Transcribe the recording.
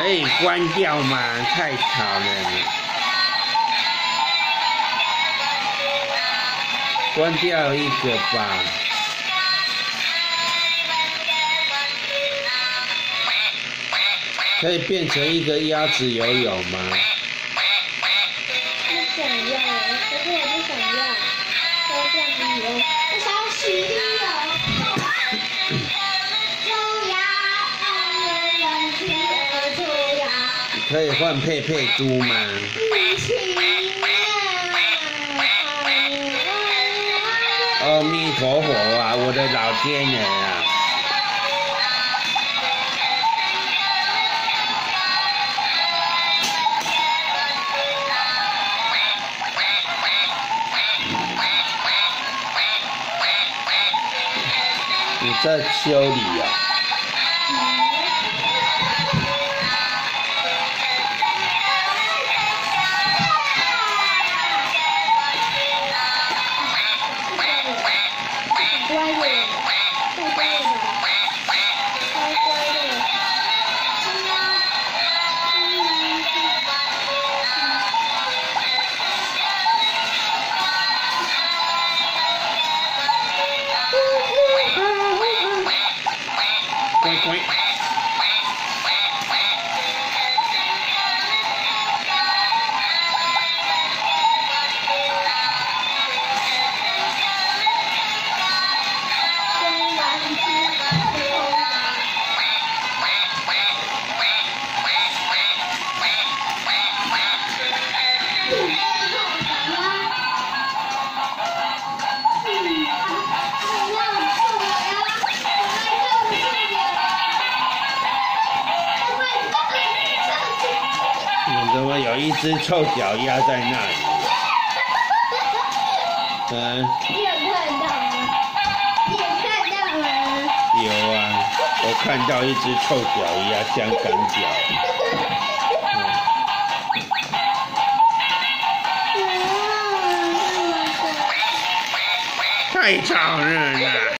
可以关掉吗？太吵了，关掉一个吧。可以变成一个鸭子游泳吗？不想要，可是我不想要，都这样子游，我想要洗可以换佩佩猪吗？不行啊！阿弥陀佛啊，我的老天爷啊！你在修理呀？怎么有一只臭脚丫在那里？嗯。你有看到吗？你看到吗？有啊，我看到一只臭脚丫，香港脚。太吵了！